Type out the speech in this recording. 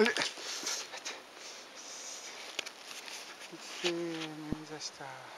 れ正目指した。